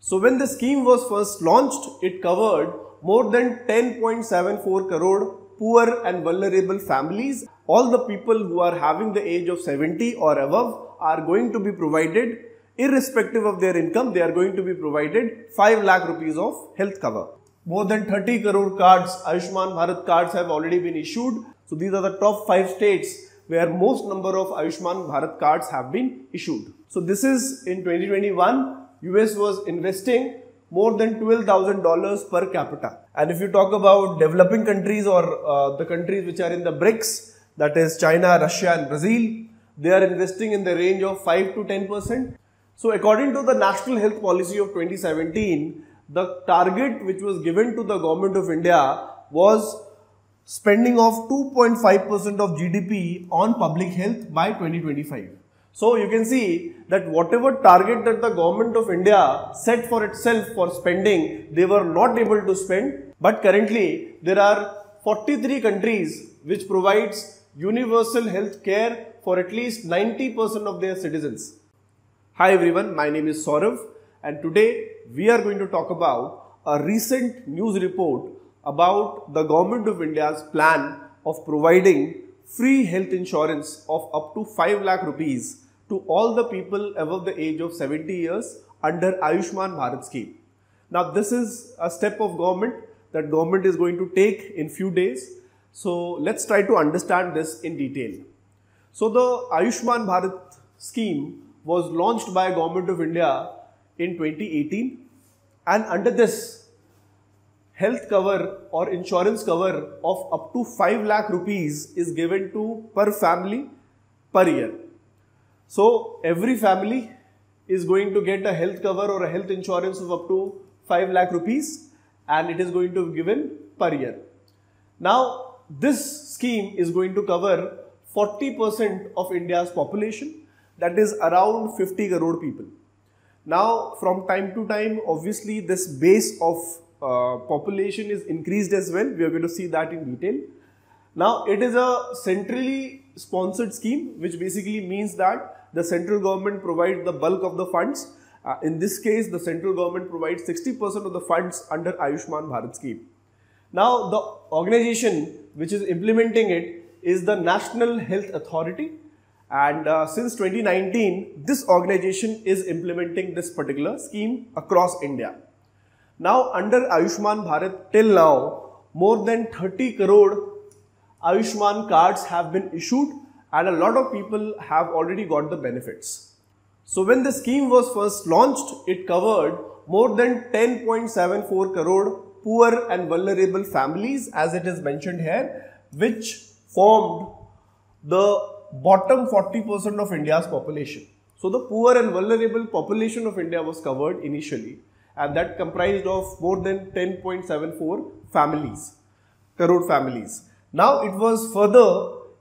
So when the scheme was first launched, it covered more than 10.74 crore poor and vulnerable families. All the people who are having the age of 70 or above are going to be provided irrespective of their income, they are going to be provided 5 lakh rupees of health cover. More than 30 crore cards, Ayushman Bharat cards have already been issued. So these are the top 5 states where most number of Ayushman Bharat cards have been issued. So this is in 2021, US was investing more than $12,000 per capita. And if you talk about developing countries or uh, the countries which are in the BRICS, that is China, Russia and Brazil, they are investing in the range of 5 to 10%. So according to the National Health Policy of 2017, the target which was given to the government of India was spending of 2.5% of GDP on public health by 2025. So you can see that whatever target that the government of India set for itself for spending, they were not able to spend. But currently there are 43 countries which provides universal health care for at least 90% of their citizens. Hi everyone, my name is Saurav and today we are going to talk about a recent news report about the government of India's plan of providing free health insurance of up to 5 lakh rupees to all the people above the age of 70 years under Ayushman Bharat scheme. Now this is a step of government that government is going to take in few days. So let's try to understand this in detail. So the Ayushman Bharat scheme was launched by Government of India in 2018 and under this health cover or insurance cover of up to 5 lakh rupees is given to per family per year. So every family is going to get a health cover or a health insurance of up to 5 lakh rupees and it is going to be given per year. Now this scheme is going to cover 40% of India's population that is around 50 crore people. Now, from time to time, obviously, this base of population is increased as well. We are going to see that in detail. Now, it is a centrally sponsored scheme, which basically means that the central government provides the bulk of the funds. Uh, in this case, the central government provides 60% of the funds under Ayushman Bharat scheme. Now, the organization which is implementing it is the National Health Authority and uh, since 2019, this organization is implementing this particular scheme across India. Now, under Ayushman Bharat, till now, more than 30 crore Ayushman cards have been issued and a lot of people have already got the benefits. So, when the scheme was first launched, it covered more than 10.74 crore poor and vulnerable families as it is mentioned here, which formed the bottom 40% of India's population. So the poor and vulnerable population of India was covered initially and that comprised of more than 10.74 families, crore families. Now it was further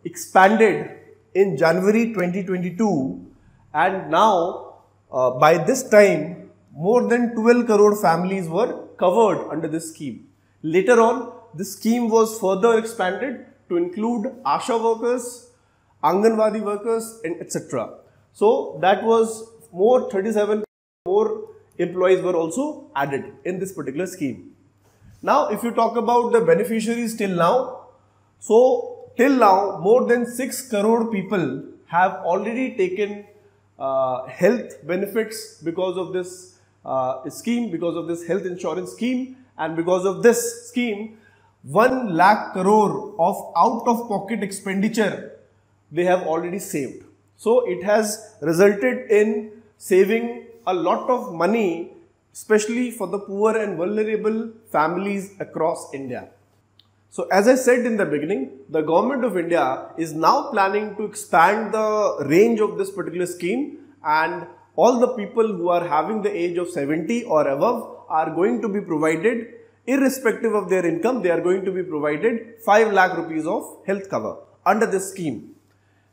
expanded in January 2022 and now uh, by this time more than 12 crore families were covered under this scheme. Later on, the scheme was further expanded to include ASHA workers, Anganwadi workers and etc. So that was more 37 more employees were also added in this particular scheme. Now if you talk about the beneficiaries till now, so till now more than 6 crore people have already taken uh, health benefits because of this uh, scheme, because of this health insurance scheme and because of this scheme 1 lakh crore of out of pocket expenditure they have already saved. So it has resulted in saving a lot of money, especially for the poor and vulnerable families across India. So as I said in the beginning, the government of India is now planning to expand the range of this particular scheme and all the people who are having the age of 70 or above are going to be provided irrespective of their income, they are going to be provided 5 lakh rupees of health cover under this scheme.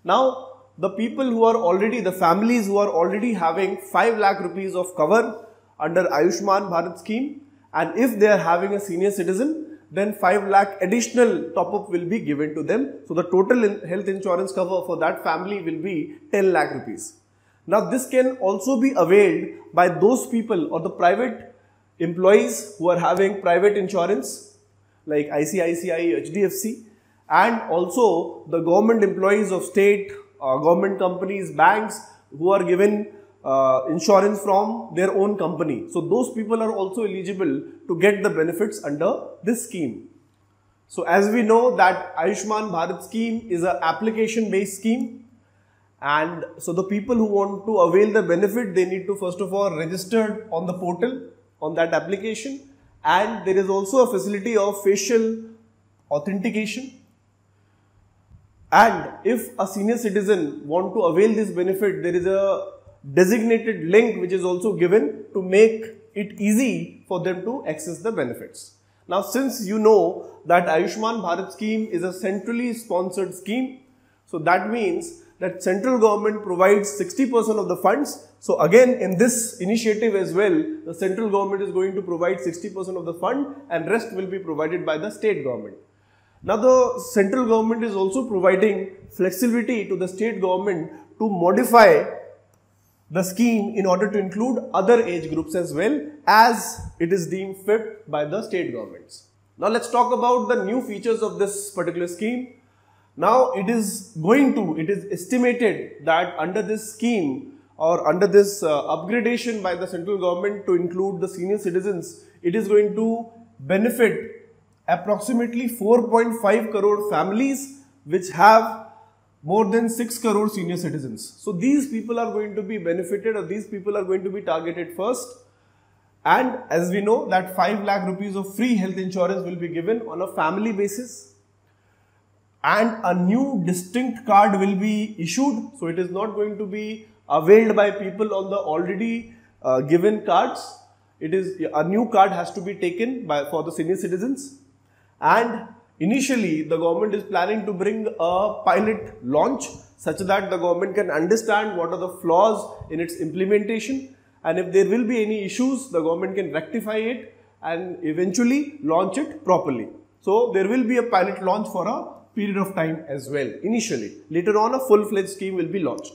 Now, the people who are already, the families who are already having 5 lakh rupees of cover under Ayushman Bharat scheme and if they are having a senior citizen, then 5 lakh additional top up will be given to them. So, the total health insurance cover for that family will be 10 lakh rupees. Now this can also be availed by those people or the private employees who are having private insurance like ICICI, HDFC and also the government employees of state, uh, government companies, banks who are given uh, insurance from their own company. So those people are also eligible to get the benefits under this scheme. So as we know that Ayushman Bharat scheme is an application based scheme and so the people who want to avail the benefit they need to first of all register on the portal on that application and there is also a facility of facial authentication and if a senior citizen want to avail this benefit there is a designated link which is also given to make it easy for them to access the benefits. Now since you know that Ayushman Bharat scheme is a centrally sponsored scheme, so that means that central government provides 60% of the funds. So again in this initiative as well, the central government is going to provide 60% of the fund and rest will be provided by the state government. Now the central government is also providing flexibility to the state government to modify the scheme in order to include other age groups as well as it is deemed fit by the state governments. Now let's talk about the new features of this particular scheme. Now it is going to, it is estimated that under this scheme or under this uh, upgradation by the central government to include the senior citizens, it is going to benefit approximately 4.5 crore families which have more than 6 crore senior citizens. So these people are going to be benefited or these people are going to be targeted first. And as we know that 5 lakh rupees of free health insurance will be given on a family basis. And a new distinct card will be issued. So it is not going to be availed by people on the already uh, given cards. It is a new card has to be taken by for the senior citizens. And Initially, the government is planning to bring a pilot launch such that the government can understand what are the flaws in its implementation and if there will be any issues, the government can rectify it and eventually launch it properly. So, there will be a pilot launch for a period of time as well initially. Later on, a full-fledged scheme will be launched.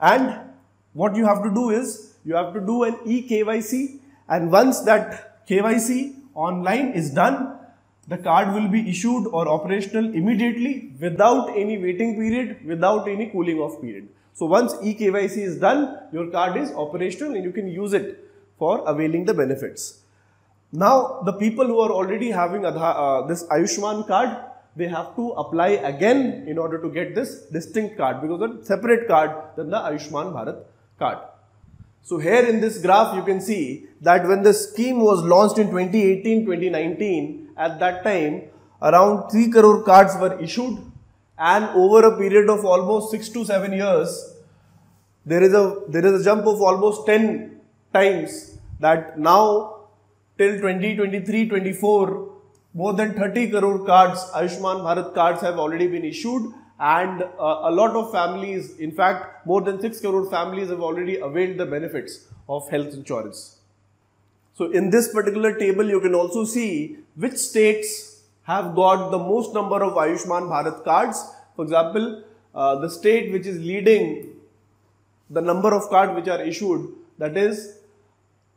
And what you have to do is, you have to do an e-KYC and once that KYC online is done, the card will be issued or operational immediately without any waiting period, without any cooling off period. So once eKYC is done, your card is operational and you can use it for availing the benefits. Now the people who are already having uh, this Ayushman card, they have to apply again in order to get this distinct card because a separate card than the Ayushman Bharat card. So here in this graph you can see that when the scheme was launched in 2018-2019 at that time around 3 crore cards were issued and over a period of almost 6 to 7 years there is a there is a jump of almost 10 times that now till 2023 24 more than 30 crore cards Ayushman Bharat cards have already been issued and uh, a lot of families in fact more than 6 crore families have already availed the benefits of health insurance so in this particular table, you can also see which states have got the most number of Ayushman Bharat cards. For example, uh, the state which is leading the number of cards which are issued, that is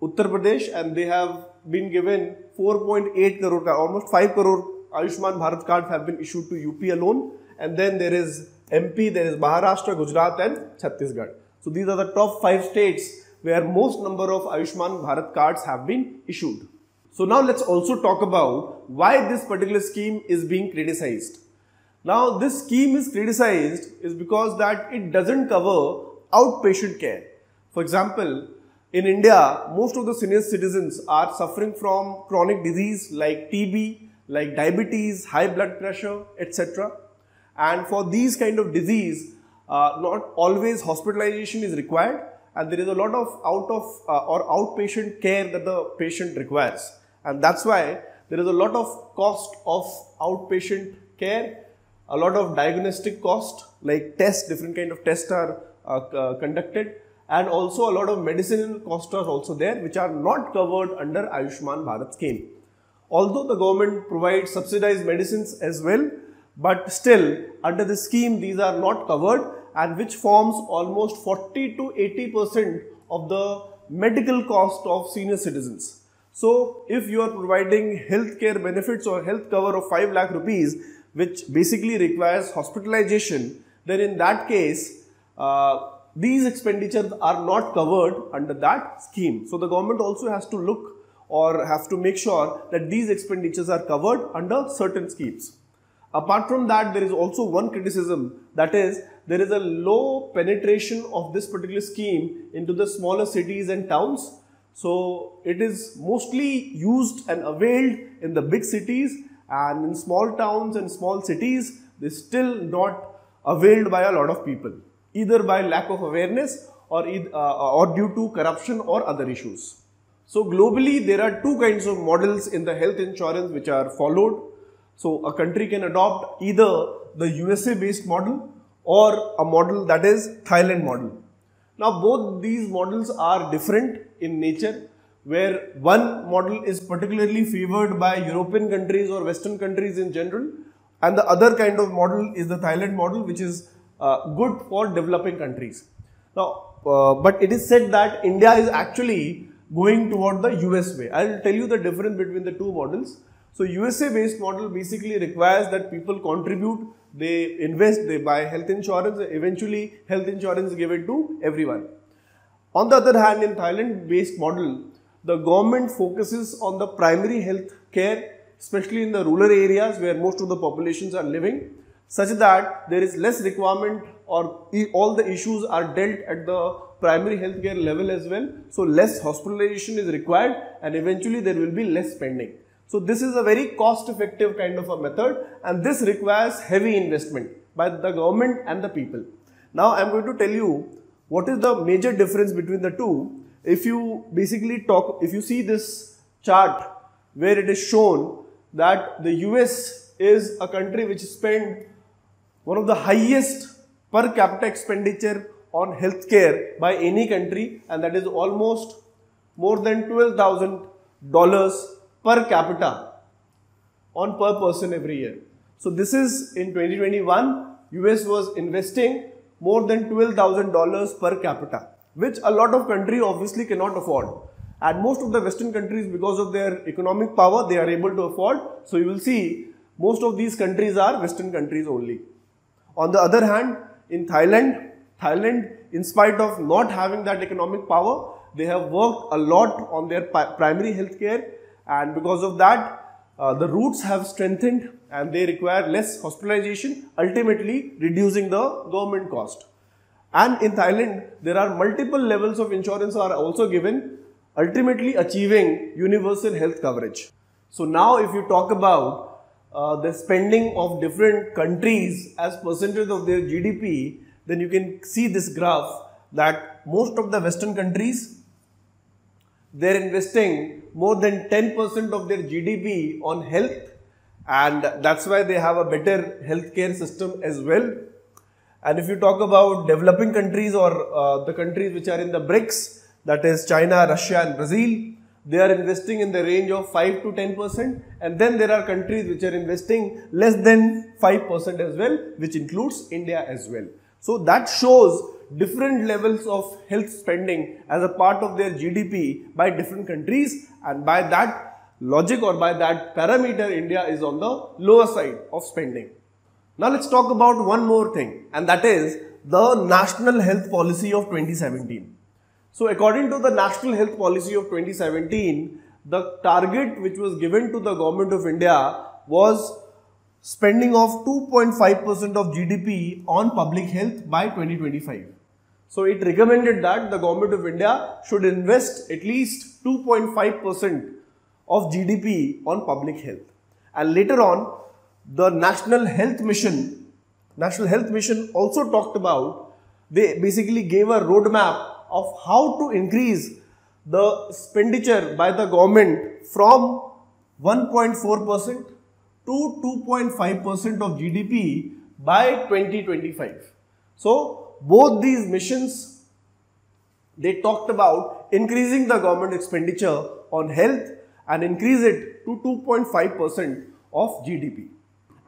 Uttar Pradesh and they have been given 4.8 crore, almost 5 crore Ayushman Bharat cards have been issued to UP alone. And then there is MP, there is Maharashtra, Gujarat and Chhattisgarh. So these are the top 5 states where most number of Ayushman Bharat cards have been issued. So now let's also talk about why this particular scheme is being criticized. Now this scheme is criticized is because that it doesn't cover outpatient care. For example, in India, most of the senior citizens are suffering from chronic disease like TB, like diabetes, high blood pressure, etc. And for these kind of disease, uh, not always hospitalization is required and there is a lot of out of uh, or outpatient care that the patient requires. And that's why there is a lot of cost of outpatient care a lot of diagnostic cost like tests different kind of tests are uh, uh, conducted. And also a lot of medicinal costs are also there which are not covered under Ayushman Bharat scheme. Although the government provides subsidized medicines as well but still under the scheme these are not covered and which forms almost 40 to 80% of the medical cost of senior citizens. So if you are providing healthcare benefits or health cover of 5 lakh rupees, which basically requires hospitalization, then in that case, uh, these expenditures are not covered under that scheme. So the government also has to look or have to make sure that these expenditures are covered under certain schemes. Apart from that, there is also one criticism that is there is a low penetration of this particular scheme into the smaller cities and towns. So it is mostly used and availed in the big cities and in small towns and small cities, they still not availed by a lot of people, either by lack of awareness or, uh, or due to corruption or other issues. So globally, there are two kinds of models in the health insurance which are followed. So a country can adopt either the USA based model or a model that is Thailand model. Now both these models are different in nature where one model is particularly favored by European countries or Western countries in general and the other kind of model is the Thailand model which is uh, good for developing countries. Now, uh, but it is said that India is actually going toward the US way. I will tell you the difference between the two models. So USA based model basically requires that people contribute, they invest, they buy health insurance, eventually health insurance is given to everyone. On the other hand, in Thailand based model, the government focuses on the primary health care, especially in the rural areas where most of the populations are living, such that there is less requirement or all the issues are dealt at the primary healthcare level as well. So less hospitalization is required and eventually there will be less spending. So this is a very cost effective kind of a method and this requires heavy investment by the government and the people. Now I am going to tell you what is the major difference between the two. If you basically talk, if you see this chart where it is shown that the US is a country which spend one of the highest per capita expenditure on healthcare by any country and that is almost more than $12,000 per capita on per person every year. So this is in 2021, US was investing more than $12,000 per capita, which a lot of country obviously cannot afford. And most of the Western countries, because of their economic power, they are able to afford. So you will see most of these countries are Western countries only. On the other hand, in Thailand, Thailand, in spite of not having that economic power, they have worked a lot on their primary health care and because of that uh, the roots have strengthened and they require less hospitalization ultimately reducing the government cost. And in Thailand there are multiple levels of insurance are also given ultimately achieving universal health coverage. So now if you talk about uh, the spending of different countries as percentage of their GDP then you can see this graph that most of the western countries they're investing more than 10% of their GDP on health and that's why they have a better healthcare system as well. And if you talk about developing countries or uh, the countries which are in the BRICS, that is China, Russia and Brazil, they are investing in the range of 5 to 10% and then there are countries which are investing less than 5% as well, which includes India as well. So that shows different levels of health spending as a part of their GDP by different countries and by that logic or by that parameter India is on the lower side of spending. Now let's talk about one more thing and that is the National Health Policy of 2017. So according to the National Health Policy of 2017, the target which was given to the government of India was spending of 2.5% of GDP on public health by 2025. So it recommended that the government of India should invest at least 2.5% of GDP on public health. And later on, the National Health Mission, National Health Mission also talked about, they basically gave a roadmap of how to increase the expenditure by the government from 1.4% to 2.5% of GDP by 2025. So both these missions, they talked about increasing the government expenditure on health and increase it to 2.5% of GDP.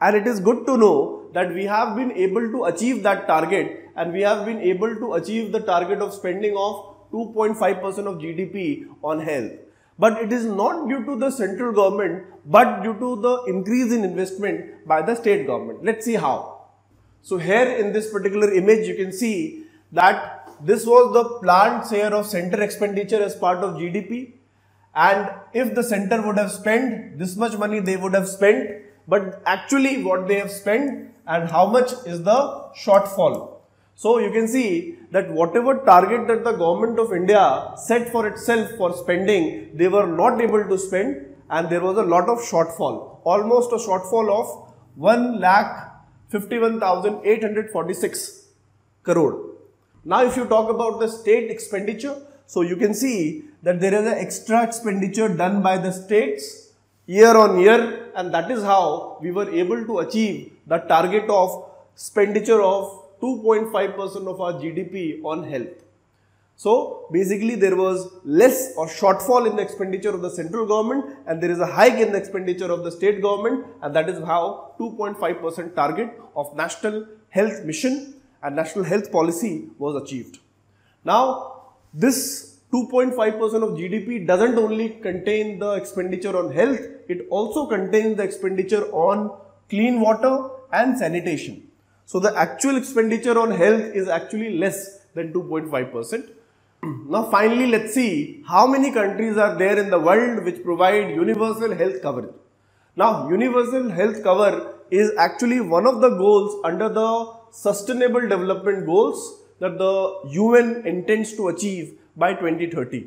And it is good to know that we have been able to achieve that target and we have been able to achieve the target of spending of 2.5% of GDP on health. But it is not due to the central government but due to the increase in investment by the state government. Let's see how. So here in this particular image you can see that this was the planned share of center expenditure as part of GDP and if the center would have spent this much money they would have spent. But actually what they have spent and how much is the shortfall. So you can see that whatever target that the government of India set for itself for spending, they were not able to spend. And there was a lot of shortfall, almost a shortfall of 1 lakh 51,846 crore. Now if you talk about the state expenditure, so you can see that there is an extra expenditure done by the states year on year and that is how we were able to achieve the target of expenditure of 2.5% of our GDP on health. So basically there was less or shortfall in the expenditure of the central government and there is a hike in the expenditure of the state government and that is how 2.5% target of national health mission and national health policy was achieved. Now this 2.5% of GDP doesn't only contain the expenditure on health, it also contains the expenditure on clean water and sanitation. So the actual expenditure on health is actually less than 2.5%. Now finally let's see how many countries are there in the world which provide universal health coverage. Now universal health cover is actually one of the goals under the sustainable development goals that the UN intends to achieve by 2030.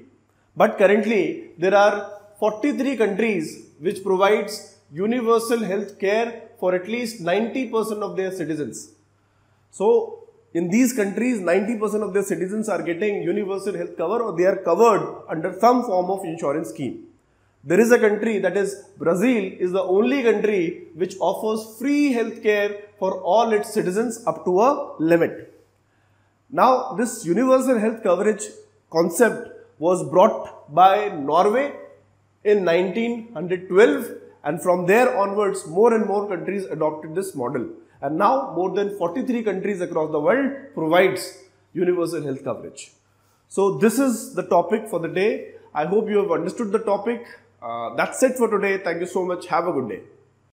But currently there are 43 countries which provides universal health care for at least 90% of their citizens. So in these countries, 90% of their citizens are getting universal health cover or they are covered under some form of insurance scheme. There is a country that is Brazil is the only country which offers free health care for all its citizens up to a limit. Now this universal health coverage concept was brought by Norway in 1912 and from there onwards more and more countries adopted this model. And now more than 43 countries across the world provides universal health coverage. So this is the topic for the day. I hope you have understood the topic. Uh, that's it for today. Thank you so much. Have a good day.